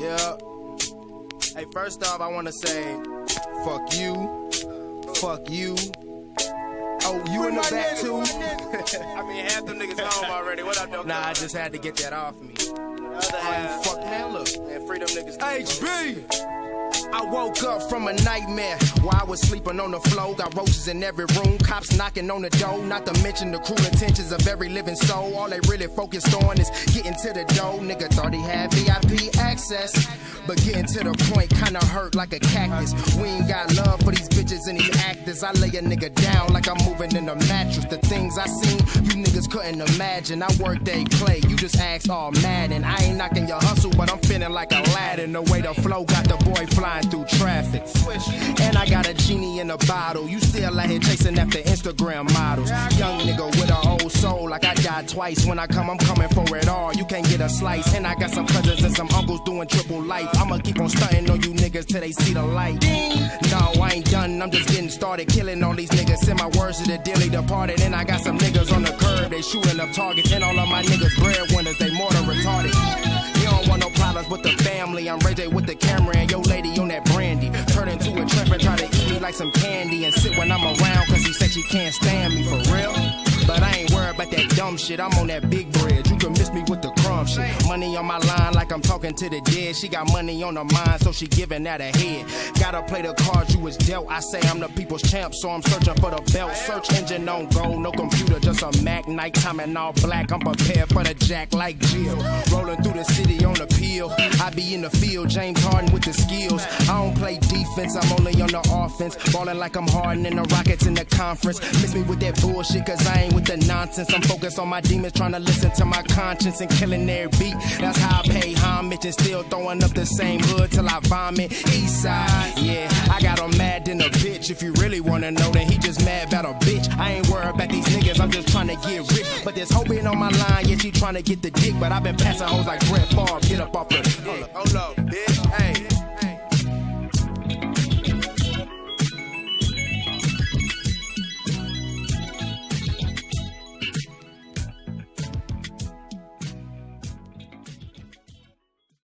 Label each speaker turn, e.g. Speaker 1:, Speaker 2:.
Speaker 1: Yeah. Hey, first off, I want to say, fuck you, fuck you. Oh, you in the back too?
Speaker 2: I mean, half them niggas home already. What up, though?
Speaker 1: Nah, I just had to get that off me.
Speaker 2: The other oh, half,
Speaker 1: Fuck man, look.
Speaker 2: man, freedom niggas.
Speaker 1: HB. I woke up from a nightmare while I was sleeping on the floor. Got roaches in every room, cops knocking on the door. Not to mention the cruel intentions of every living soul. All they really focused on is getting to the dough. Nigga thought he had VIP access. But getting to the point kinda hurt like a cactus. We ain't got love for these bitches and these actors. I lay a nigga down like I'm moving in a mattress. The things I seen, you niggas couldn't imagine. I work day play, you just asked all mad. And I ain't knocking your hustle, but I'm feeling like Aladdin. The way the flow got the boy flying through traffic. And I got a genie in a bottle. You still out here chasing after Instagram models. Young nigga with a old soul, like I died twice. When I come, I'm coming for it all. You can't get a slice. And I got some cousins and some uncles doing triple life. I'ma keep on stunting on you niggas till they see the light. No, I ain't done. I'm just getting started. Killing all these niggas. Send my words to the dearly departed. And I got some niggas on the curb. They shooting up targets. And all of my niggas breadwinners. They more than retarded. You don't want no problems with the family. I'm Ray J with the camera and your lady. A and try to eat me like some candy and sit when I'm around cause he said she can't stand me for real. But I ain't worried about that dumb shit. I'm on that big bread. You can miss me with the crumb shit. Money on my line like I'm talking to the dead. She got money on her mind, so she giving that a head. Gotta play the cards you was dealt. I say I'm the people's champ, so I'm searching for the belt. Search engine on go, no computer, just a Mac. Nighttime and all black. I'm prepared for the jack like Jill. Rolling through the city on the peel. I be in the field, James Harden with the skills. I don't defense, I'm only on the offense. Ballin' like I'm Harden in the Rockets in the conference. Miss me with that bullshit, cause I ain't with the nonsense. I'm focused on my demons, trying to listen to my conscience and killing their beat. That's how I pay homage and still throwing up the same hood till I vomit. East side, yeah, I got him mad than a bitch. If you really wanna know, then he just mad about a bitch. I ain't worried about these niggas, I'm just trying to get rich. But there's hoping on my line, yeah, she trying to get the dick. But I've been passing hoes like Brett Favre, get up off the